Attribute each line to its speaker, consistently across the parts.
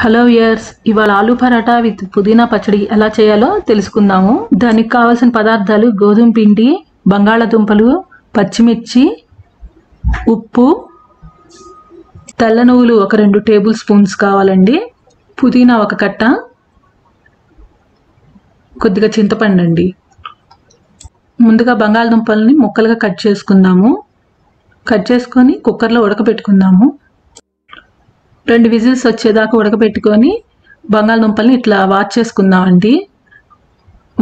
Speaker 1: Hello years ఇవాళ aloo paratha with పుదీనా పచ్చడి ఎలా చేయాలో తెలుసుకుందాము. దానికి కావాల్సిన పదార్థాలు గోధుమ పిండి బంగాళాదుంపలు పచ్చిమిర్చి ఉప్పు తెల్ల నువ్వులు ఒక రెండు టేబుల్ స్పూన్స్ కావాలండి. పుదీనా ఒక కట్ట కొద్దిగా చింతపండు అండి. ముందుగా బంగాళదుంపల్ని ముక్కలుగా కట్ చేసుకుందాము. కట్ చేసుకొని కుక్కర్లో ఉడకబెట్టుకుందాము. రెండు విజిల్స్ వచ్చేదాకా ఉడకబెట్టుకొని బంగాళదుంపల్ని ఇట్లా వాచ్ చేసుకుందామండి.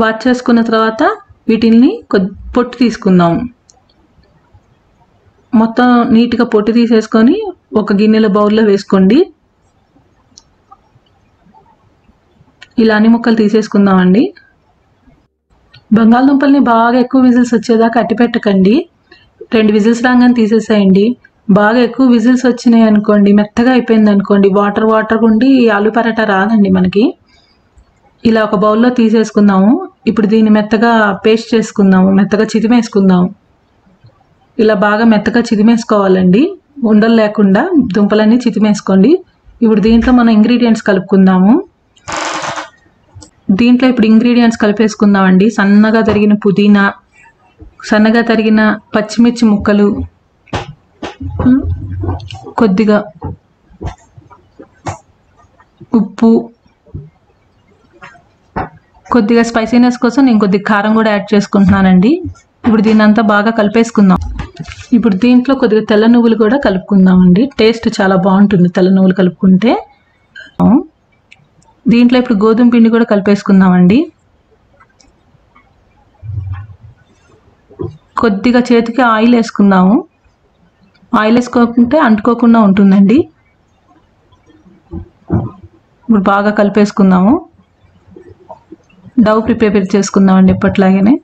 Speaker 1: వాచ్ చేసుకున్న తర్వాత వీటిని కొద్ది పొట్టు తీసుకుందాం. మొత్తం నీట్గా పొట్టు తీసేసుకొని ఒక గిన్నెల బౌల్లో వేసుకోండి. ఇలా అన్ని ముక్కలు తీసేసుకుందామండి. బంగాళదుంపల్ని బాగా ఎక్కువ విజిల్స్ వచ్చేదాకా అట్టి పెట్టకండి రెండు విజిల్స్ రాగానే తీసేసేయండి. బాగా ఎక్కువ విజిల్స్ వచ్చినాయి అనుకోండి మెత్తగా అయిపోయింది అనుకోండి వాటర్ వాటర్ ఉండి ఆలు పరాటా రాదండి మనకి. ఇలా ఒక బౌల్లో తీసేసుకుందాము. ఇప్పుడు దీన్ని మెత్తగా పేస్ట్ చేసుకుందాము మెత్తగా చిదిమేసుకుందాము. ఇలా బాగా మెత్తగా చిదిమేసుకోవాలండి. ఉండలు లేకుండా దుంపలన్నీ చితిమేసుకోండి ఇప్పుడు దీంట్లో మనం ఇంగ్రీడియంట్స్ కలుపుకుందాము. దీంట్లో ఇప్పుడు ఇంగ్రీడియంట్స్ కలిపేసుకుందామండి. సన్నగా తరిగిన పుదీనా సన్నగా తరిగిన పచ్చిమిర్చి ముక్కలు కొద్దిగా ఉప్పు కొద్దిగా స్పైసీనెస్ కోసం నేను కొద్దిగా కారం కూడా యాడ్ చేసుకుంటున్నానండి. ఇప్పుడు దీన్ని అంతా బాగా కలిపేసుకుందాం. ఇప్పుడు దీంట్లో కొద్దిగా తెల్ల నువ్వులు కూడా కలుపుకుందామండి. టేస్ట్ చాలా బాగుంటుంది తెల్ల నువ్వులు కలుపుకుంటే. దీంట్లో ఇప్పుడు గోధుమ పిండి కూడా కలిపేసుకుందామండి. కొద్దిగా చేతికి ఆయిల్ వేసుకుందాము. ఆయిల్ వేసుకోకుంటే అంటుకోకుండా ఉంటుందండి. ఇప్పుడు బాగా కలిపేసుకుందాము. డవ్ ప్రిపేర్ చేసుకుందామండి ఎప్పట్లాగానే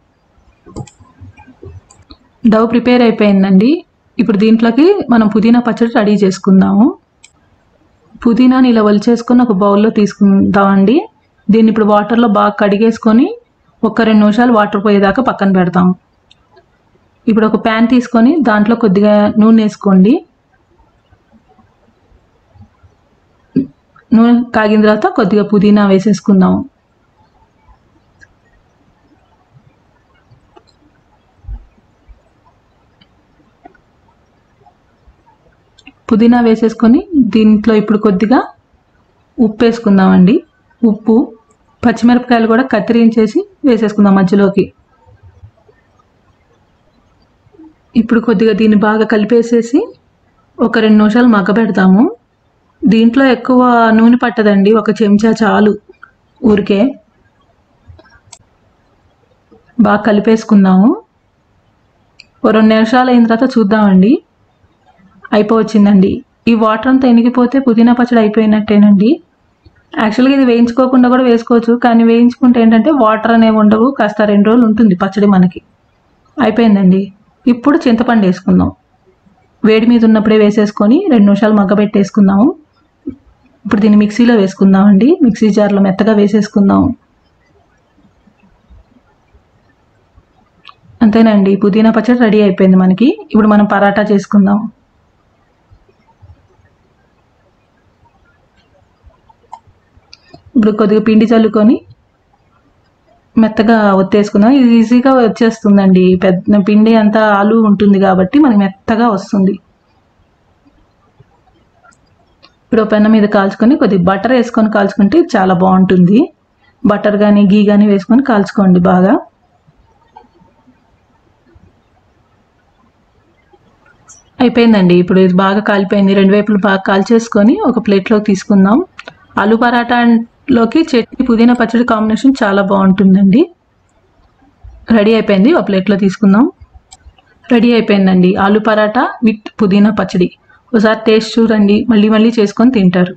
Speaker 1: డవ్ ప్రిపేర్ అయిపోయిందండి. ఇప్పుడు దీంట్లోకి మనం పుదీనా పచ్చడి రెడీ చేసుకుందాము. పుదీనాని ఇలా వలిచేసుకొని ఒక బౌల్లో తీసుకుందామండి. దీన్ని ఇప్పుడు వాటర్లో బాగా కడిగేసుకొని ఒక రెండు నిమిషాలు వాటర్ పోయేదాకా పక్కన పెడతాం ఇప్పుడు ఒక ప్యాన్ తీసుకొని దాంట్లో కొద్దిగా నూనె వేసుకోండి. నూనె కాగిన తర్వాత కొద్దిగా పుదీనా వేసేసుకుందాము. పుదీనా వేసేసుకొని దీంట్లో ఇప్పుడు కొద్దిగా ఉప్పు వేసుకుందామండి. ఉప్పు పచ్చిమిరపకాయలు కూడా కత్తిరించేసి వేసేసుకుందాం మధ్యలోకి. ఇప్పుడు కొద్దిగా దీన్ని బాగా కలిపేసేసి ఒక రెండు నిమిషాలు మగ్గబెడతాము దీంట్లో ఎక్కువ నూనె పట్టదండి. ఒక చెంచా చాలు ఊరికే. బాగా కలిపేసుకుందాము. ఓ రెండు నిమిషాలు అయిన తర్వాత చూద్దామండి. అయిపోవచ్చిందండి. ఈ వాటర్ అంతా ఎనిగిపోతే పుదీనా పచ్చడి అయిపోయినట్టేనండి. యాక్చువల్గా ఇది వేయించుకోకుండా కూడా వేసుకోవచ్చు. కానీ వేయించుకుంటే ఏంటంటే వాటర్ అనేవి ఉండవు. కాస్త రెండు రోజులు ఉంటుంది పచ్చడి మనకి. అయిపోయిందండి. ఇప్పుడు చింతపండు వేసుకుందాం. వేడి మీద ఉన్నప్పుడే వేసేసుకొని రెండు నిమిషాలు మగ్గబెట్టేసుకుందాము. ఇప్పుడు దీన్ని మిక్సీలో వేసుకుందామండి. మిక్సీ జార్లో మెత్తగా వేసేసుకుందాం అంతేనండి పుదీనా పచ్చడి రెడీ అయిపోయింది మనకి. ఇప్పుడు మనం పరాటా చేసుకుందాం. ఇప్పుడు కొద్దిగా పిండి చల్లుకొని మెత్తగా ఒత్తేసుకుందాం ఇది ఈజీగా వచ్చేస్తుందండి. పెద్ద పిండి అంతా ఆలు ఉంటుంది కాబట్టి మనకి మెత్తగా వస్తుంది. ఇప్పుడు పెన్న మీద కాల్చుకొని కొద్దిగా బటర్ వేసుకొని కాల్చుకుంటే చాలా బాగుంటుంది. బటర్ కానీ గీ కానీ వేసుకొని కాల్చుకోండి బాగా. అయిపోయిందండి. ఇప్పుడు ఇది బాగా కాలిపోయింది. రెండు వైపులు బాగా కాల్చేసుకొని ఒక ప్లేట్లోకి తీసుకుందాం. ఆలు పరాటా లోకి చట్నీ పుదీనా పచ్చడి కాంబినేషన్ చాలా బాగుంటుందండి. రెడీ అయిపోయింది. ఒక ప్లేట్లో తీసుకుందాం. రెడీ అయిపోయిందండి. ఆలు పరాటా విత్ పుదీనా పచ్చడి. ఒకసారి టేస్ట్ చూడండి. మళ్ళీ మళ్ళీ చేసుకొని తింటారు.